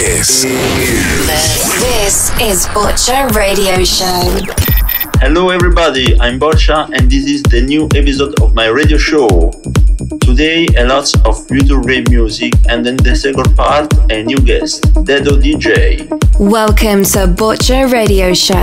This is. This is Butcher Radio Show. Hello everybody, I'm Borcha and this is the new episode of my radio show. Today a lot of future rave music and in the second part a new guest, Dedo DJ. Welcome to Butcher Radio Show.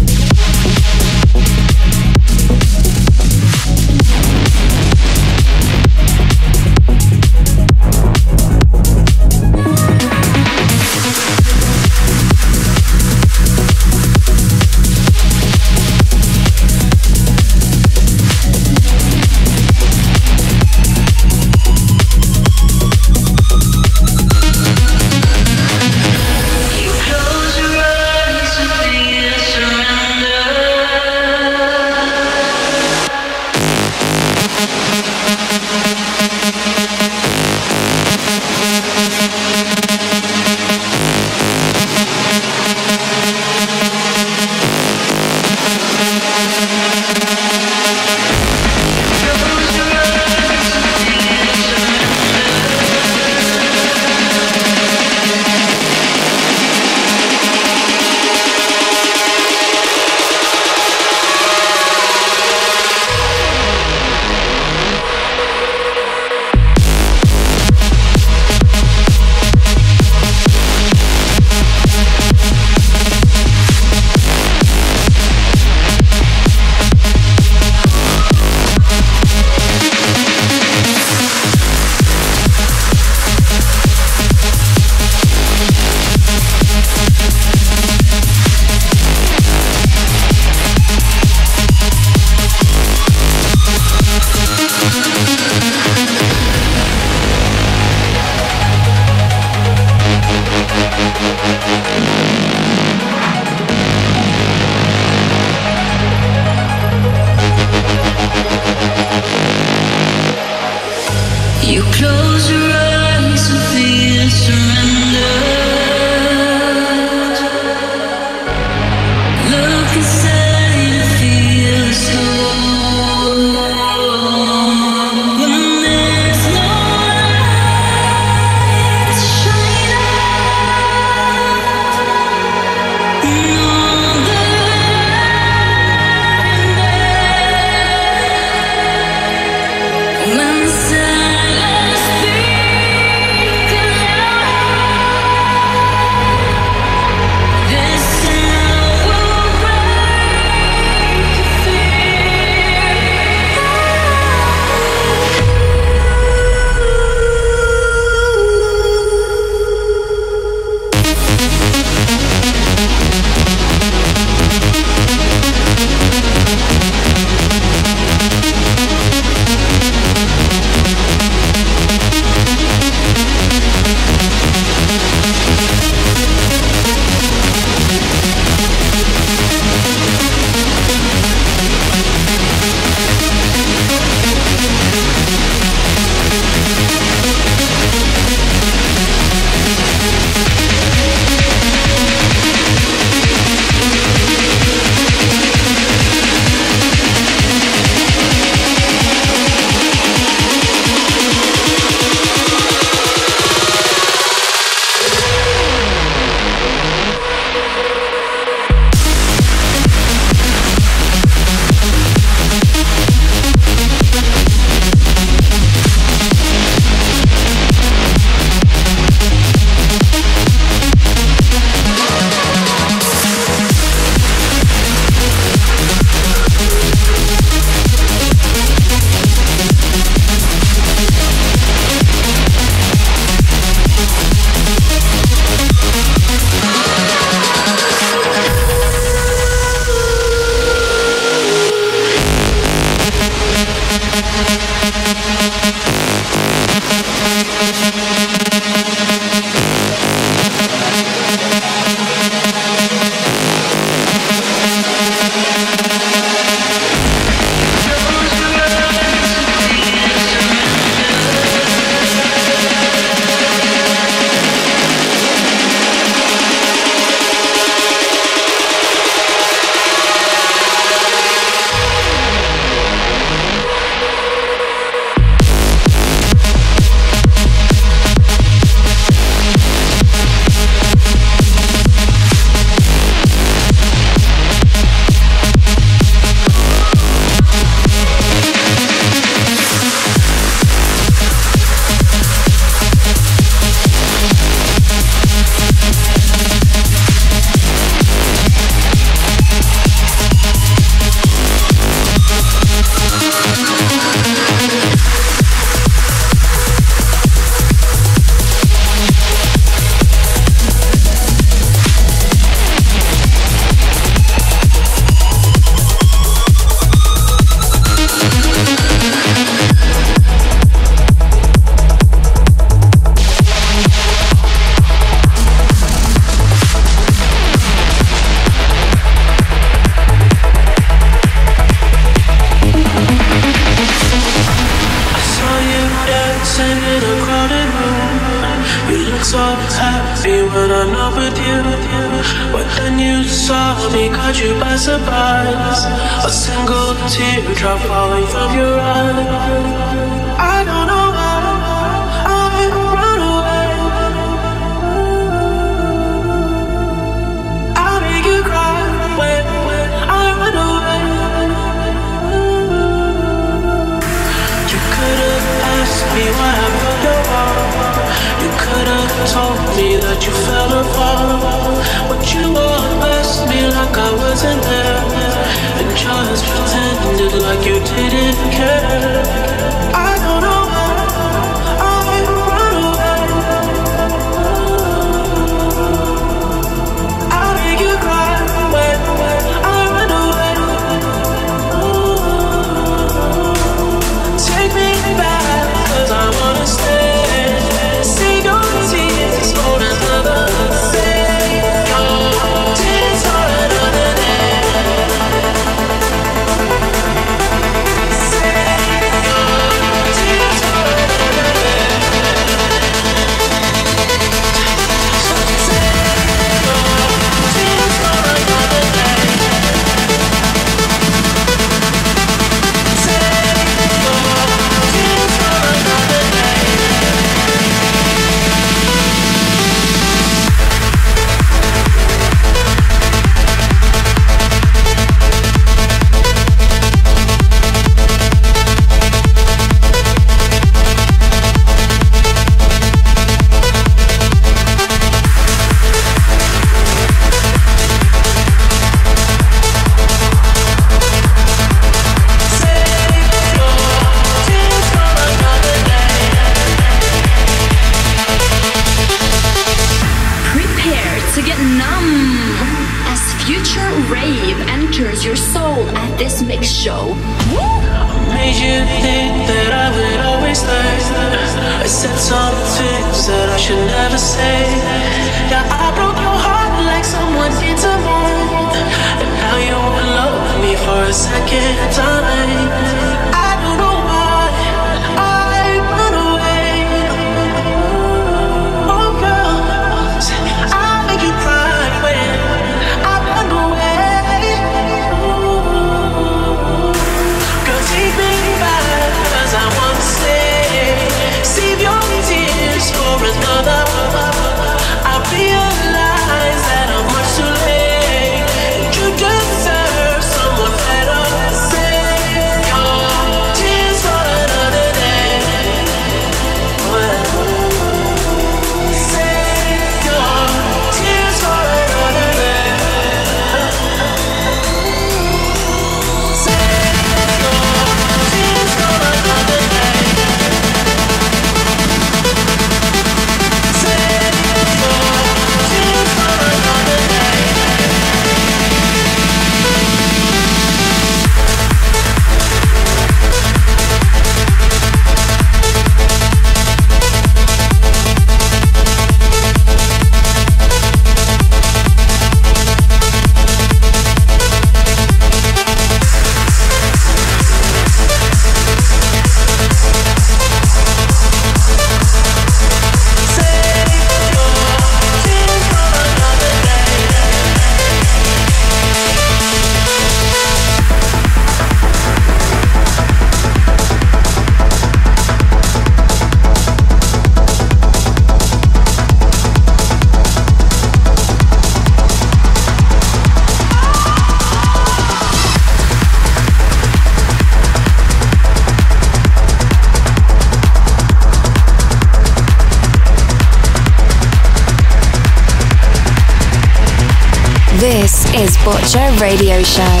Radio Show.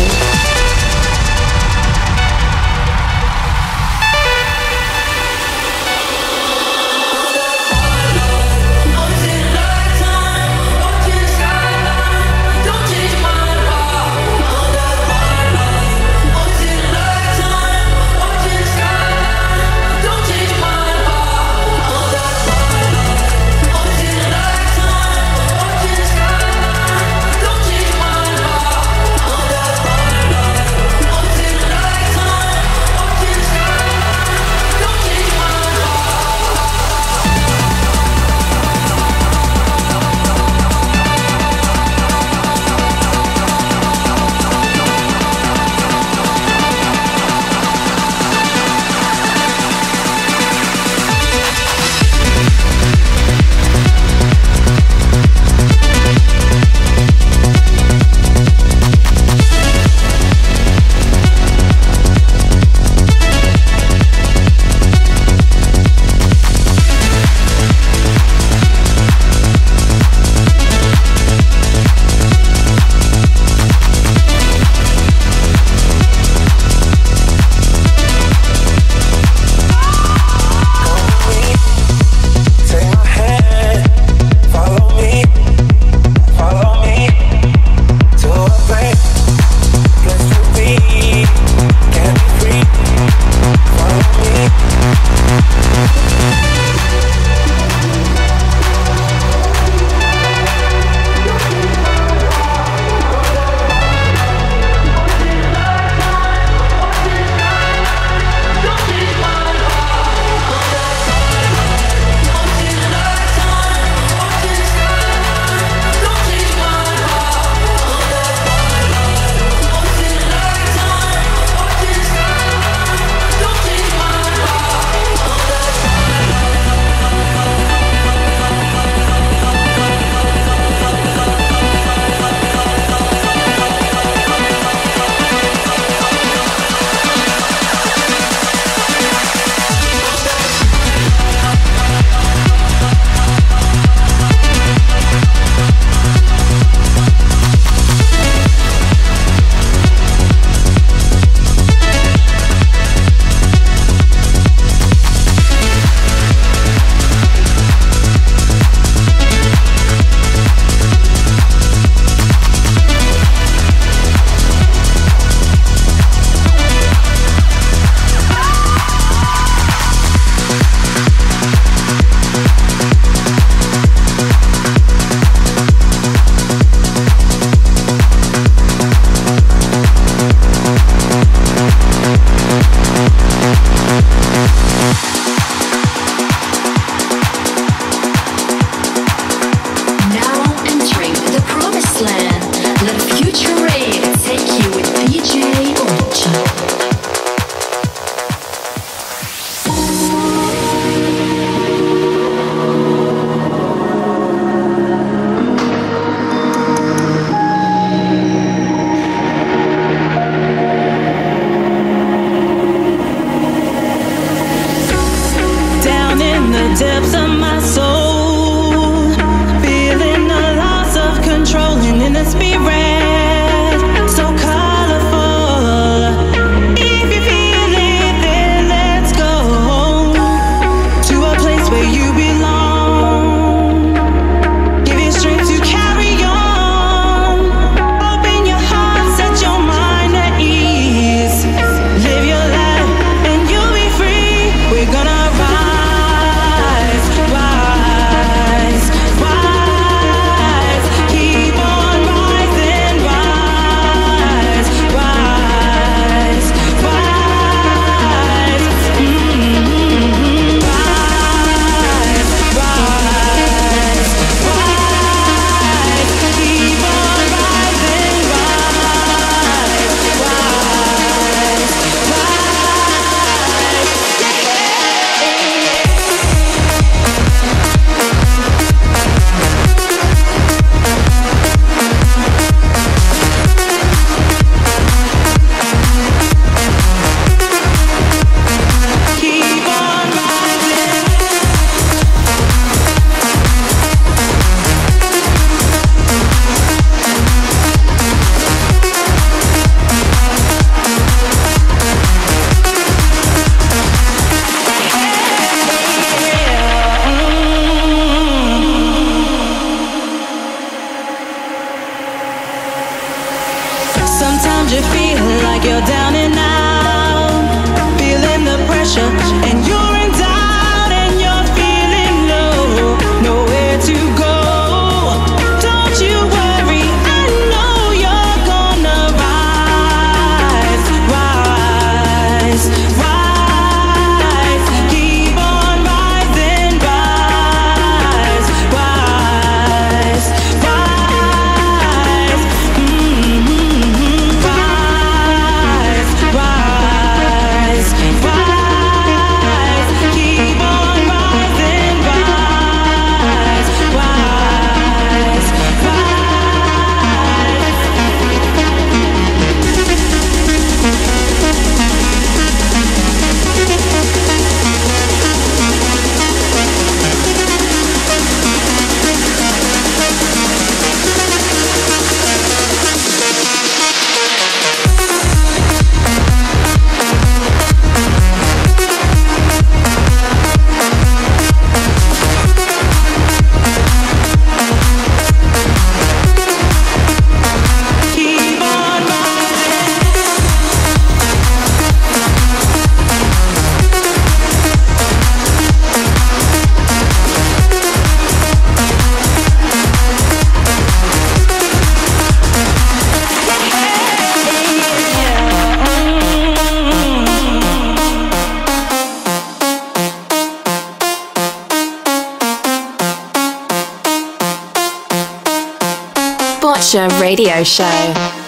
Radio Show.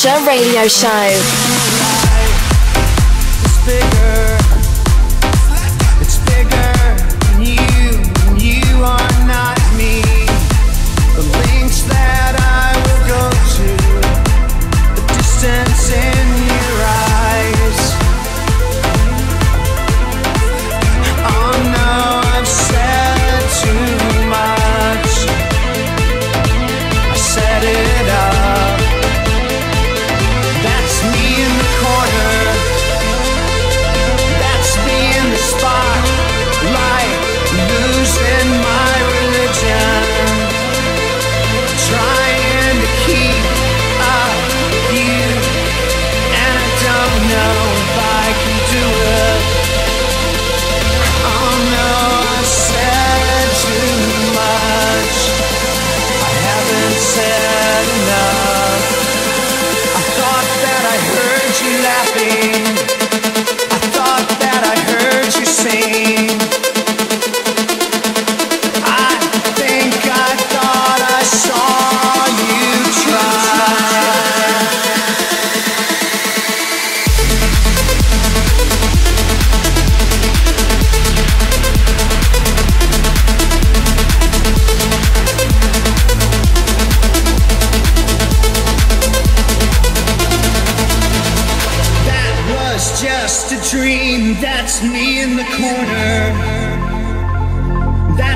Culture Radio Show.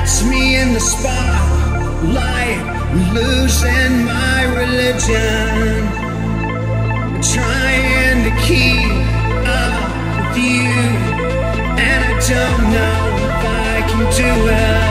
catch me in the spotlight, losing my religion. Trying to keep up with you, and I don't know if I can do it.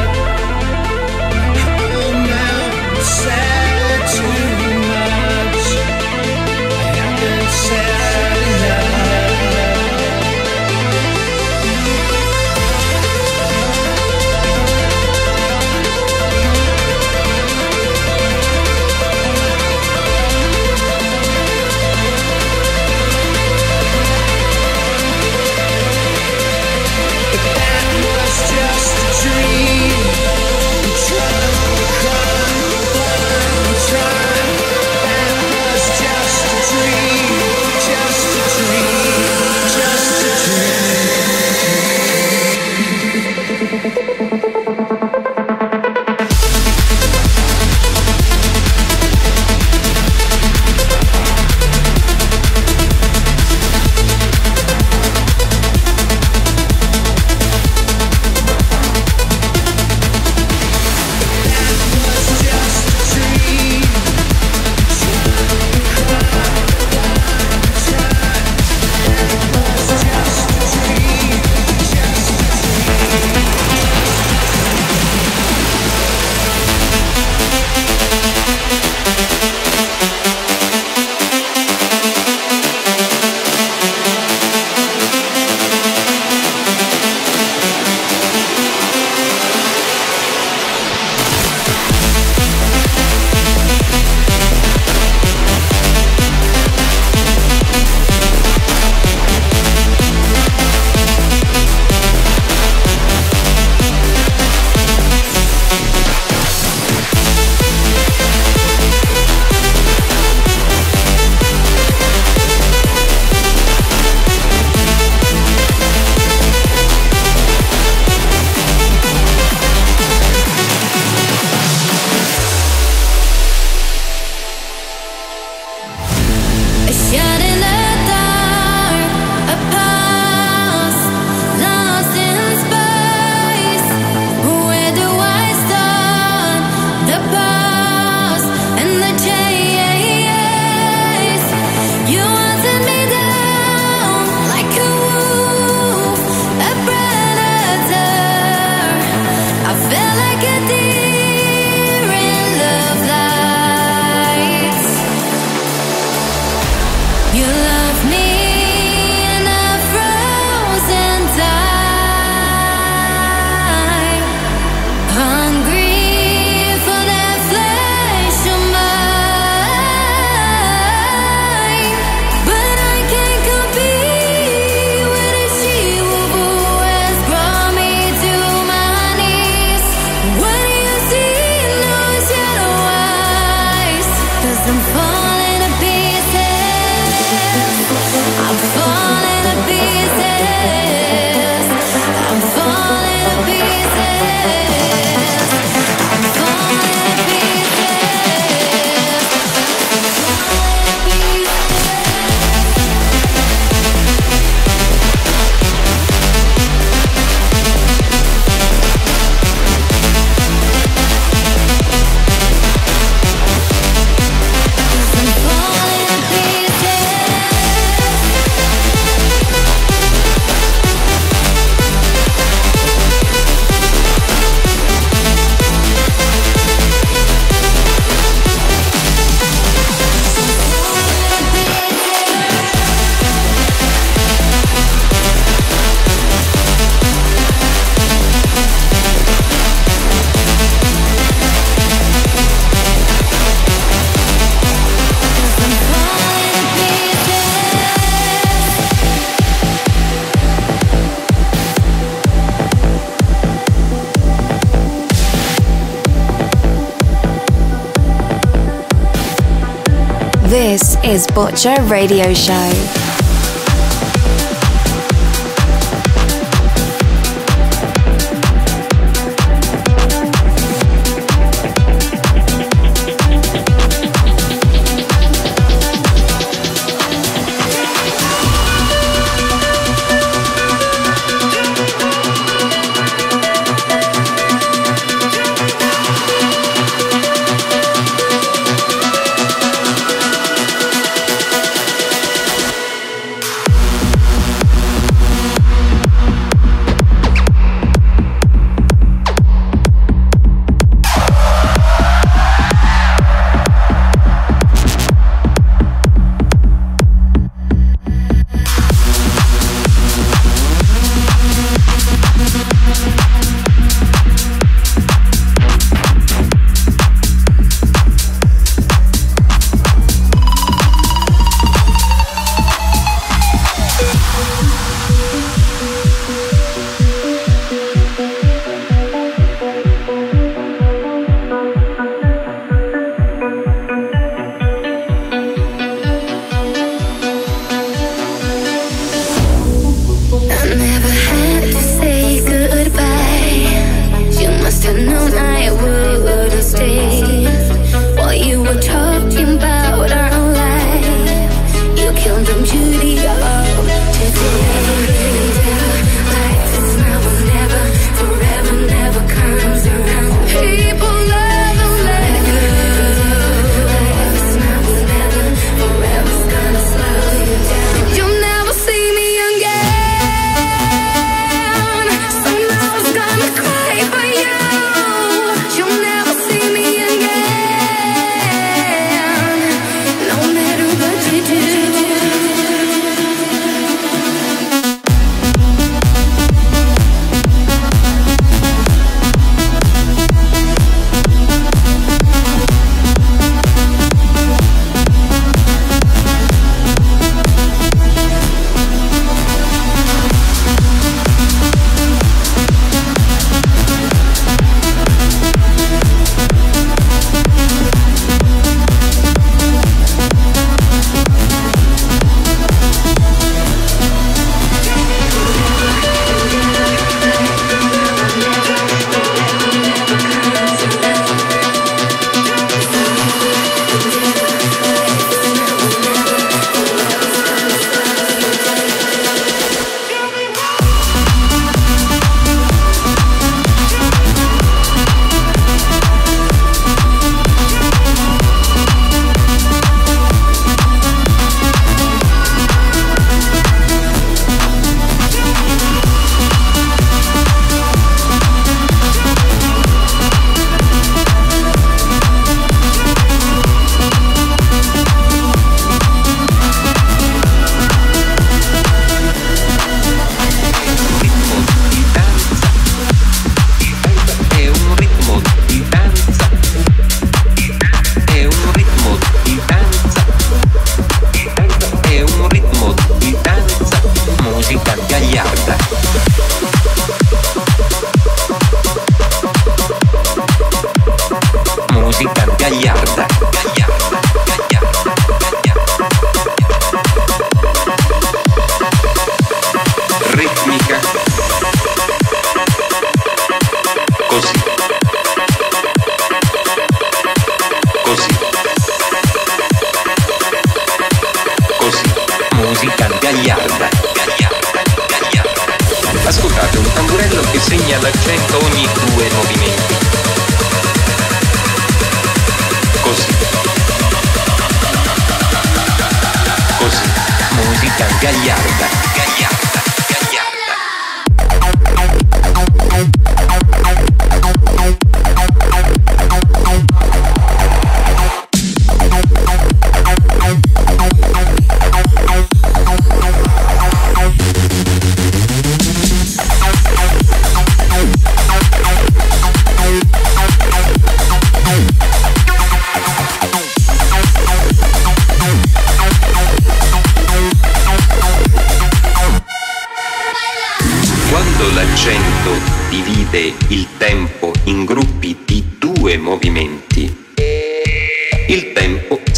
Is Butcher Radio Show.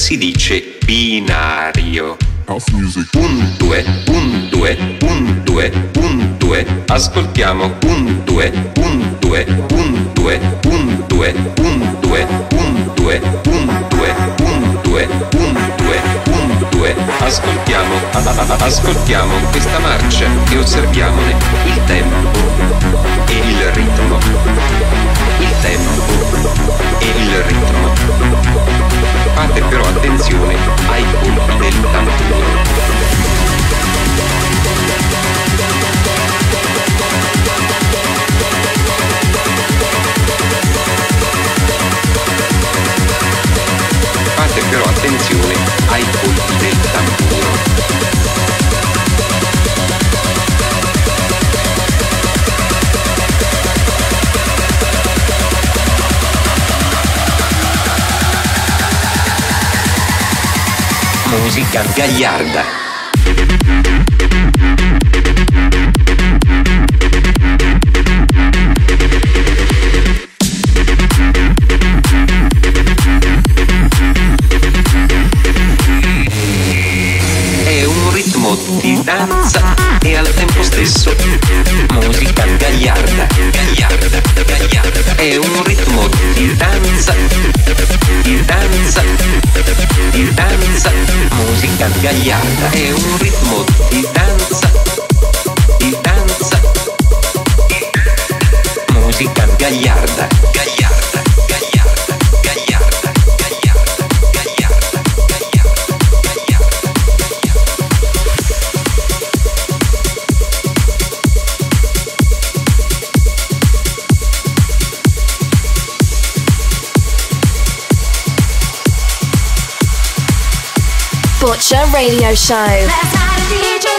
si dice binario. Un due, un due, un due, un due. Ascoltiamo un due, un due, un due, un due, un due, un due, un due, un due, un due, un due. Ascoltiamo, ascoltiamo questa marcia e osserviamone il tempo e il ritmo. Il tempo e il ritmo. Fate però attenzione ai colpi del. Fate però attenzione ai colpi del tamburo. Musica gagliarda. Di danza e al tempo stesso musica gagliarda, gagliarda, gagliarda. È un ritmo di danza, di danza, di danza, musica gagliarda. È un ritmo di danza, di danza, musica gagliarda, gagliarda, Radio Show.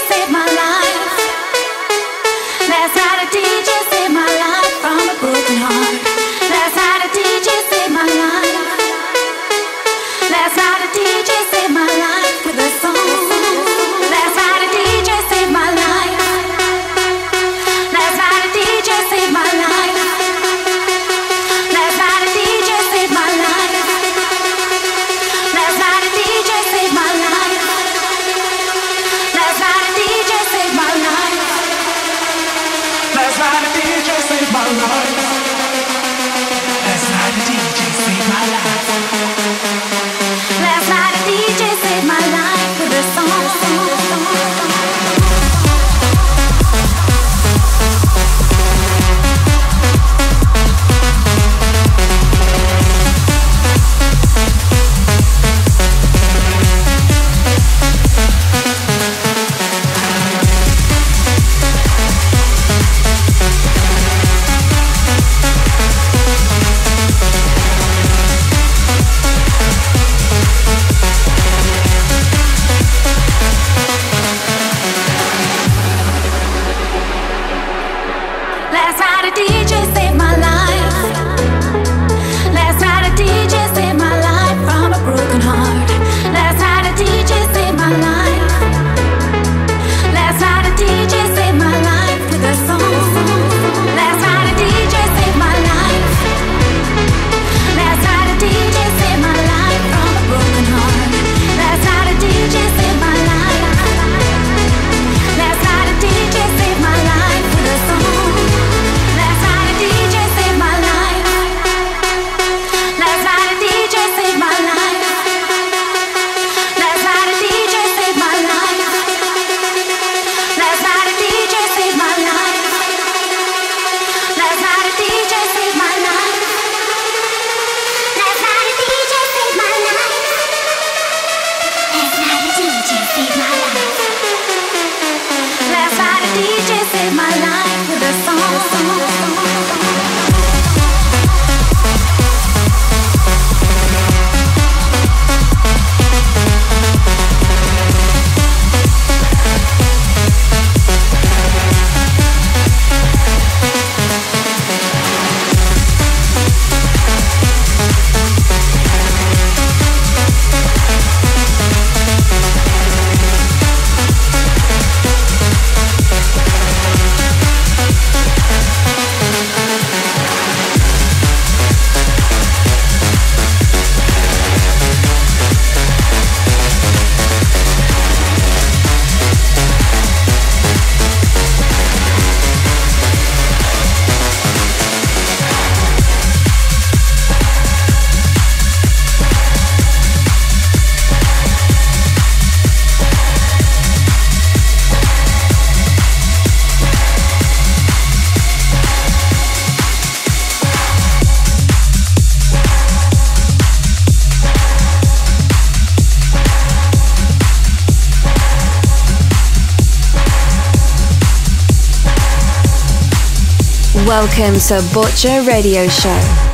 Welcome to Butcher Radio Show.